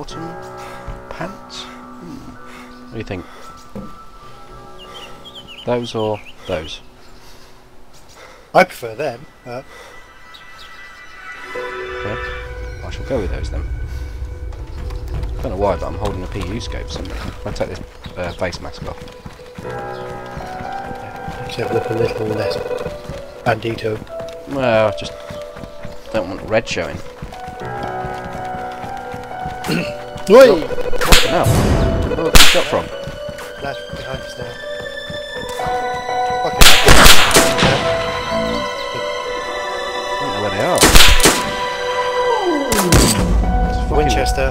autumn pants. Hmm. What do you think? Those or those? I prefer them. Uh, Okay. I shall go with those then. I Don't know why, but I'm holding a PU scope somewhere. I'll take this uh, face mask off. so look a little less bandito. Well, I just don't want red showing. Oi! Oh, no. Where did you shot from? That's behind us now. Fucking hell. I don't know where they are. It's fucking- Winchester.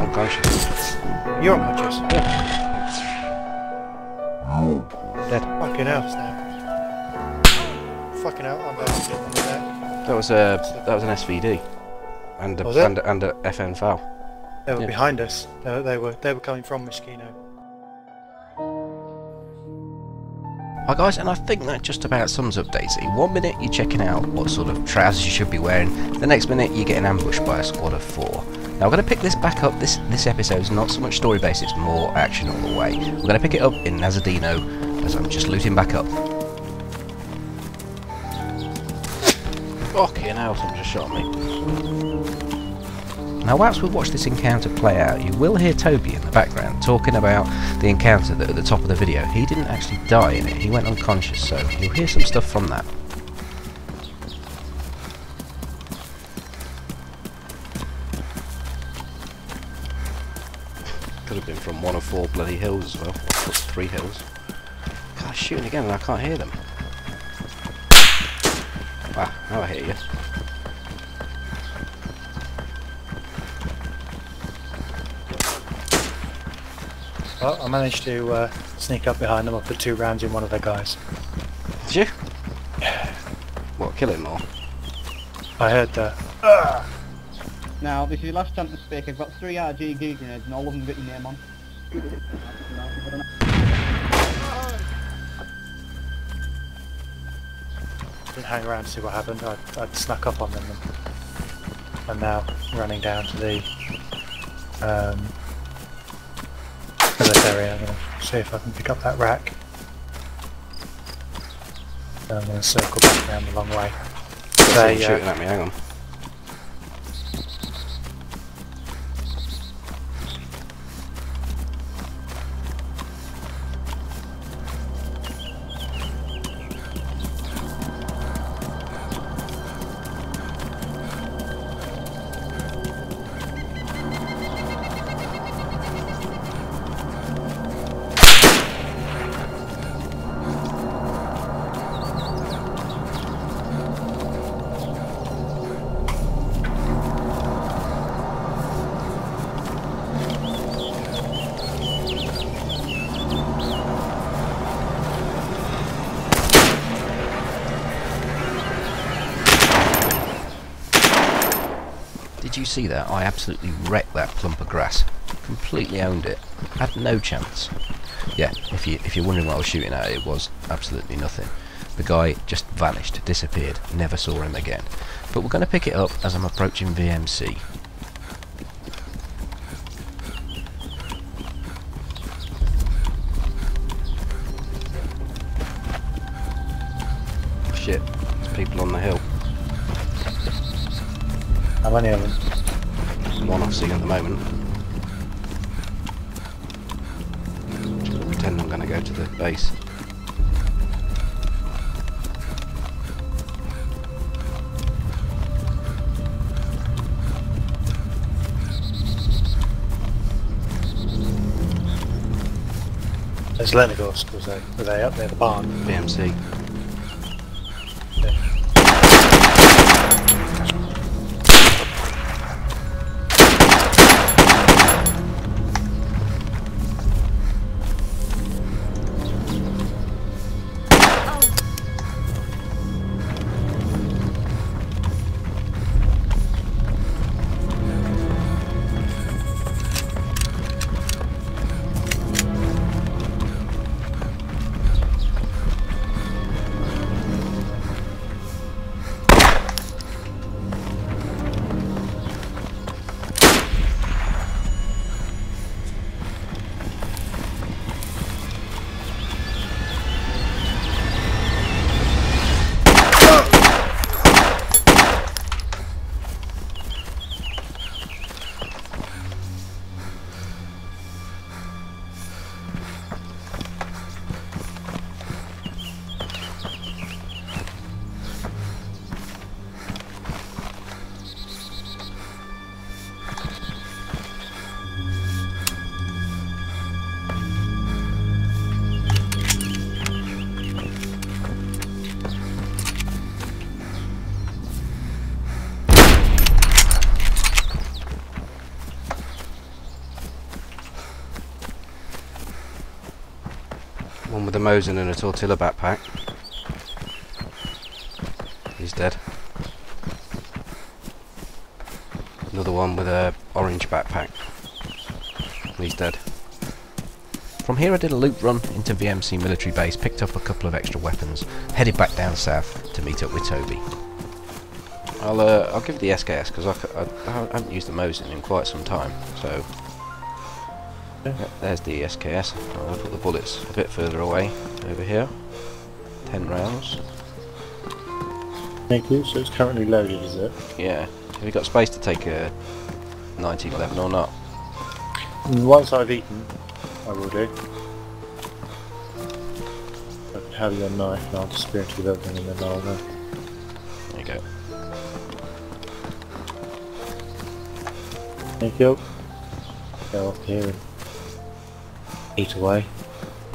Unconscious. You're unconscious. Dead. Was a that was an SVD, and a, Was and, a, and a FN FAL. They were Yeah. behind us. They, they were they were coming from Myshkino. Hi guys, and I think that just about sums up DayZ. One minute you're checking out what sort of trousers you should be wearing, the next minute you're getting ambushed by a squad of four. Now I'm going to pick this back up, this this episode is not so much story based, it's more action all the way. We're going to pick it up in Nadezhdino as I'm just looting back up. Fucking hell, someone just shot me. Now, whilst we watch this encounter play out, you will hear Toby in the background talking about the encounter that at the top of the video. He didn't actually die in it, he went unconscious, so you'll hear some stuff from that. Could have been from one of four bloody hills as well, three hills. God, shooting again and I can't hear them. Now I hear you. Well, I managed to uh, sneak up behind them. I put two rounds in one of their guys. Did you? What, kill him or? I heard the. Now, this is your last chance to speak. I've got three RG goo grenades and all of them got your name on. Didn't hang around to see what happened. I, I snuck up on them and I'm now running down to the um, military. I'm going to see if I can pick up that rack. Then I'm going to circle back around the long way. They, shooting uh, at me, hang on. Did you see that? I absolutely wrecked that clump of grass. Completely owned it. Had no chance. Yeah, if you if you're wondering what I was shooting at, it was absolutely nothing. The guy just vanished, disappeared, never saw him again. But we're going to pick it up as I'm approaching VMC. Shit, there's people on the hill. How many of them? one I've seen at the moment. Just gonna pretend I'm gonna go to the base. There's Lenagos, was they, were they up near the barn? VMC. Mosin and a tortilla backpack. He's dead. Another one with a orange backpack. He's dead. From here I did a loop run into VMC military base, picked up a couple of extra weapons, headed back down south to meet up with Toby. I'll uh, I'll give the SKS because I haven't used the Mosin in quite some time, so Yeah, there's the SKS. I'll put the bullets a bit further away over here. Ten rounds. Thank you. So it's currently loaded, is it? Yeah. Have you got space to take a 1911 or not? Once I've eaten, I will do. Can have your knife and I'll disappear into the building and then I'll uh, There you go. Thank you. Go up here eat away.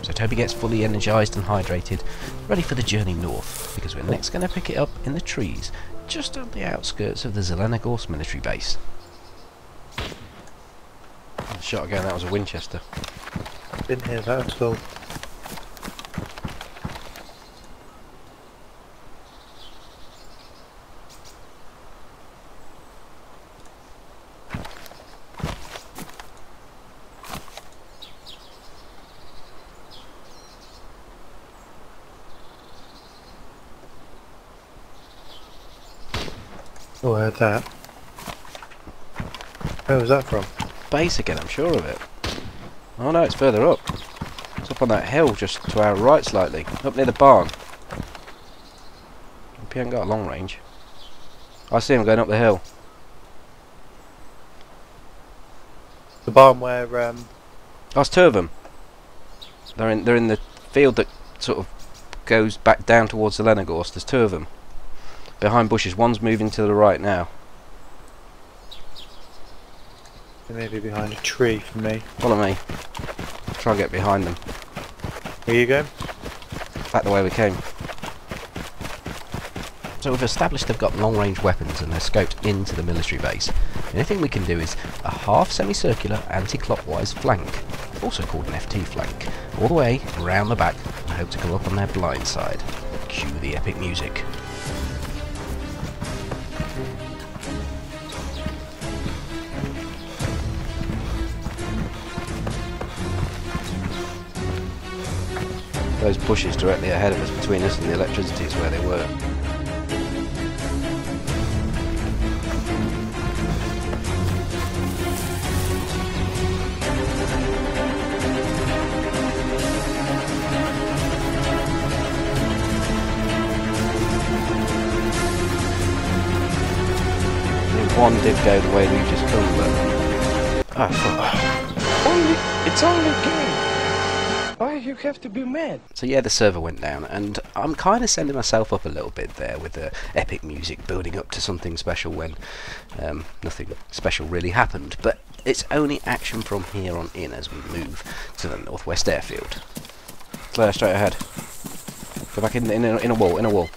So Toby gets fully energised and hydrated, ready for the journey north, because we're next going to pick it up in the trees, just on the outskirts of the Zelenogorsk military base. Shot again, that was a Winchester. Didn't hear that at all. Oh, I heard that. Where was that from? Base again, I'm sure of it. Oh no, it's further up. It's up on that hill just to our right slightly, up near the barn. Hope he hasn't got a long range. I see him going up the hill. The barn where um, That's two of them. They're in they're in the field that sort of goes back down towards the Lenogorsk. There's two of them. Behind bushes. One's moving to the right now. they may be behind a tree for me. Follow me. Try and get behind them. Where you go? Back the way we came. So we've established they've got long range weapons and they're scoped into the military base. The only thing we can do is a half semicircular anti-clockwise flank, also called an FT flank, all the way around the back and hope to come up on their blind side. Cue the epic music. Those bushes directly ahead of us between us and the electricity is where they were. I one did go the way we've just come, but... Ah, fuck. Only, it's only game. Why you have to be mad? So yeah, the server went down, and I'm kind of sending myself up a little bit there with the epic music building up to something special when um, nothing special really happened. But it's only action from here on in as we move to the northwest airfield. Claire, straight ahead. Go back in, in, a, in a wall, in a wall.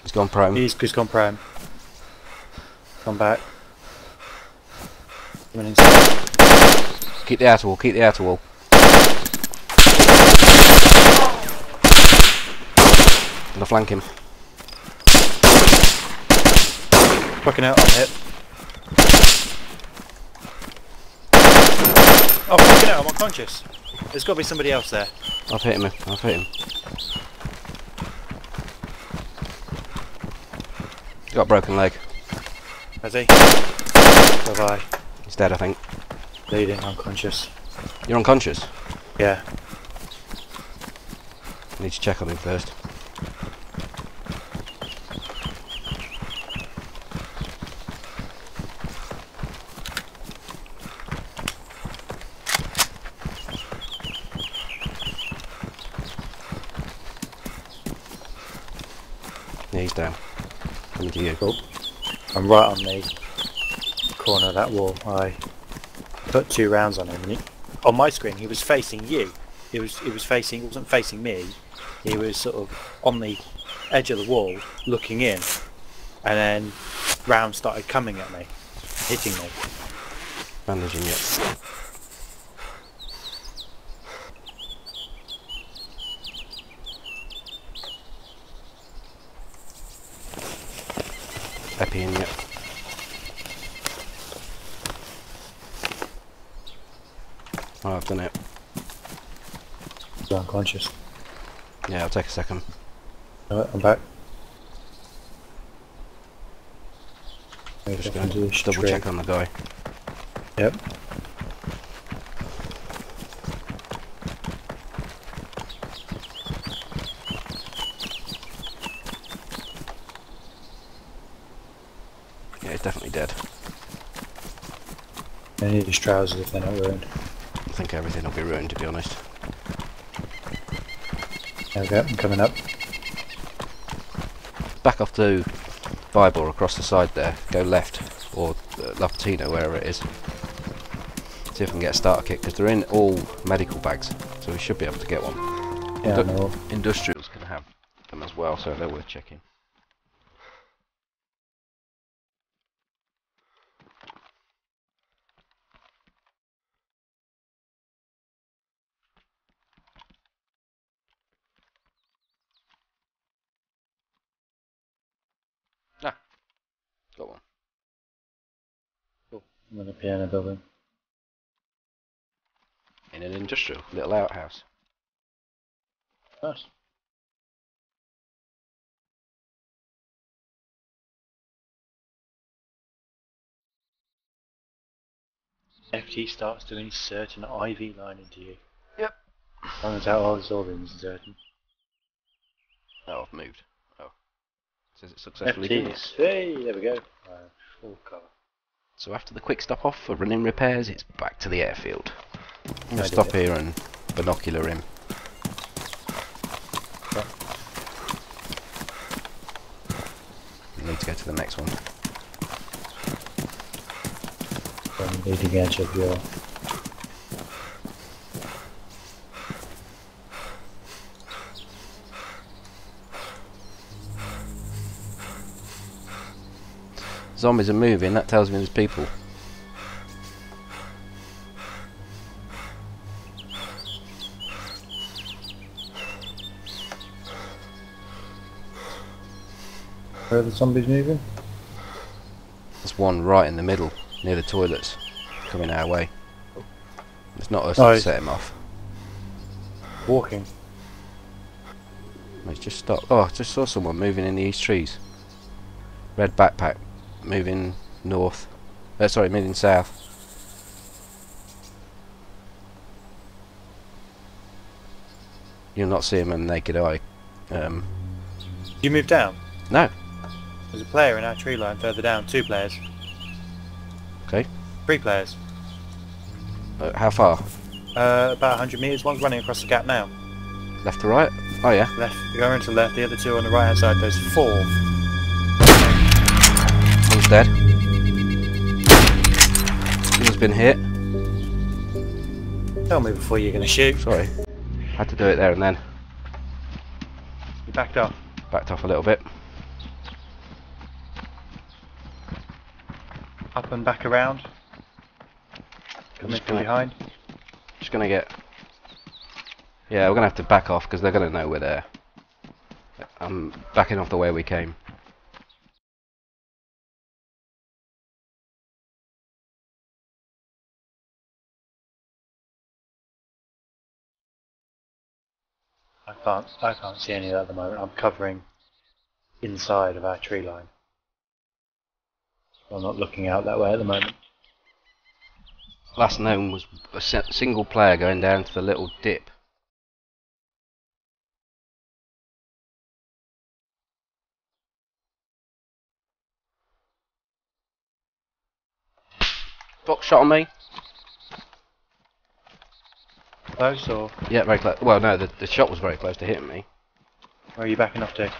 He's gone prone. He's, he's gone prone. Come back. Coming inside. Keep the outer wall, keep the outer wall. Gonna flank him. Fucking out, I'm hit. Oh, fucking out, I'm unconscious. There's got to be somebody else there. I've hit him, I've hit him. He's Got a broken leg. Has he? Bye bye. He's dead, I think. Bleeding, unconscious. You're unconscious. Yeah. I need to check on him first. He's down. Coming to you. Cool. I'm right on the corner of that wall. I put two rounds on him. He, on my screen, he was facing you. He was he was facing. He wasn't facing me. He was sort of on the edge of the wall, looking in, and then rounds started coming at me, hitting me. Bandaging you. epi in yet. Oh, I've done it. Still unconscious. Yeah, it'll take a second. Alright, I'm back. Just going to double trick. check on the guy. Yep. Yeah, he's definitely dead. I need his trousers if they're not ruined. I think everything will be ruined, to be honest. There we go, I'm coming up. Back off to Bible across the side there. Go left, or uh, Lopatino, wherever it is. See if we can get a starter kit, because they're in all medical bags, so we should be able to get one. Yeah, Indu- know. Industrials can have them as well, so they're worth checking. Ah, got one. I'm in a piano building. In an industrial little outhouse. Nice. FT starts to insert an IV line into you. Yep. Finds out all his organs inserting. Oh, I've moved. Oh. Says it successfully did it. FTs. Hey, there we go. Uh, full cover. So after the quick stop off for running repairs, it's back to the airfield. I'm gonna stop here and binocular him. Yeah. We need to go to the next one. From leading edge of your Zombies are moving, that tells me there's people. Where are the zombies moving? There's one right in the middle, near the toilets, coming our way. It's not us Oh, that set him off. Walking. It's just stopped. Oh, I just saw someone moving in these trees. Red backpack, moving north. Uh, sorry, moving south. You'll not see him in the naked eye. Um, You move down. no. There's a player in our tree line further down. Two players. Okay. Three players. Uh, how far? Uh, about 100 metres. One's running across the gap now. Left to right? Oh yeah. Left. You're going to left. The other two on the right hand side. There's four. Dead. One's been hit. Tell me before you're going to shoot. Sorry. Had to do it there and then. You backed off. Backed off a little bit. Up and back around. Coming from behind. Just gonna get. Yeah, we're gonna have to back off because they're gonna know we're there. I'm backing off the way we came. I can't. I can't see any of that at the moment. I'm covering inside of our tree line. I'm not looking out that way at the moment. Last known was a single player going down to the little dip. Box shot on me. Close or Yeah, very close. Well, no, the, the shot was very close to hitting me. where are you backing off to? Uh,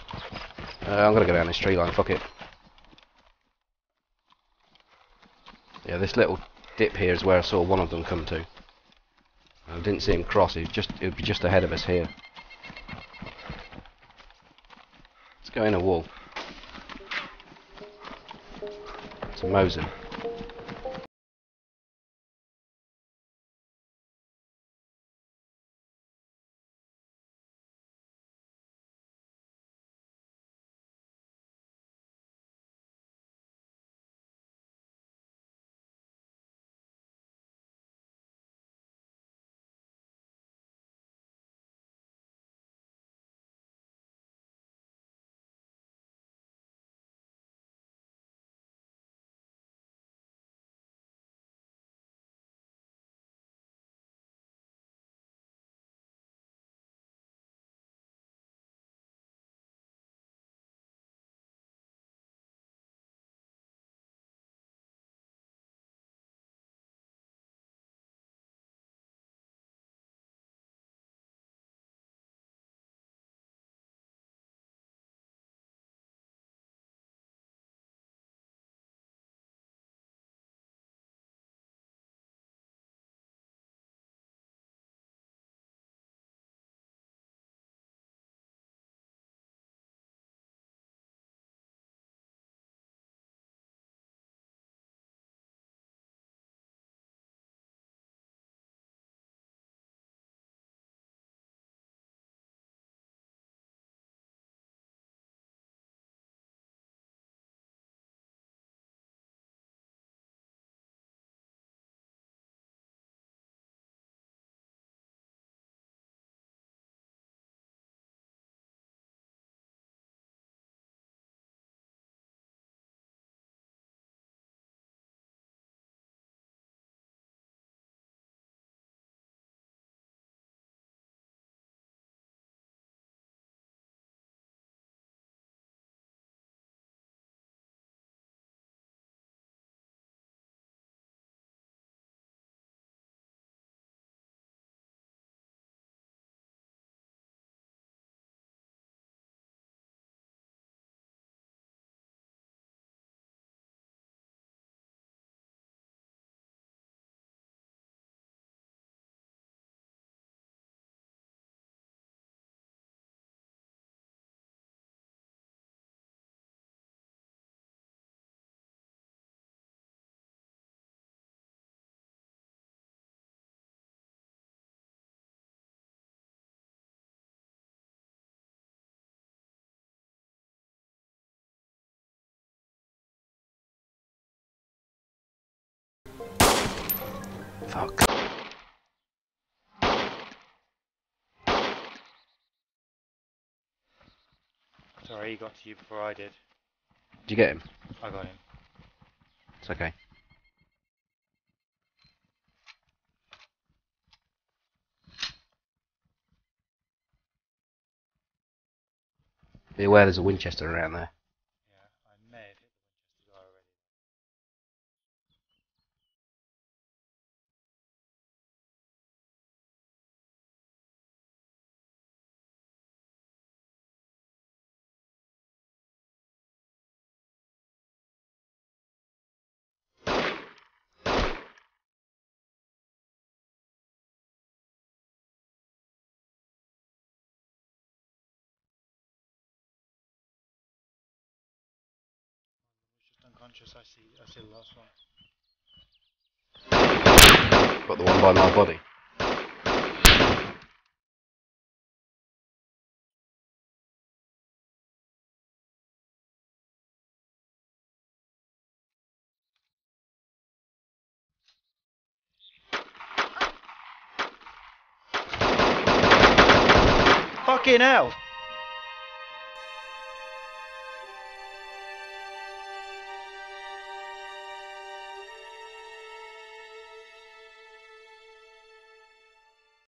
I'm gonna go down this tree line. Fuck it. Yeah, this little dip here is where I saw one of them come to. I didn't see him cross. He just he would be just ahead of us here. Let's go in a wall. It's a Mosin. Fuck. Sorry, he got to you before I did. Did you get him? I got him. It's okay. Be aware there's a Winchester around there. Unconscious. I see. I see the last one. Got the one by my body. Fucking hell!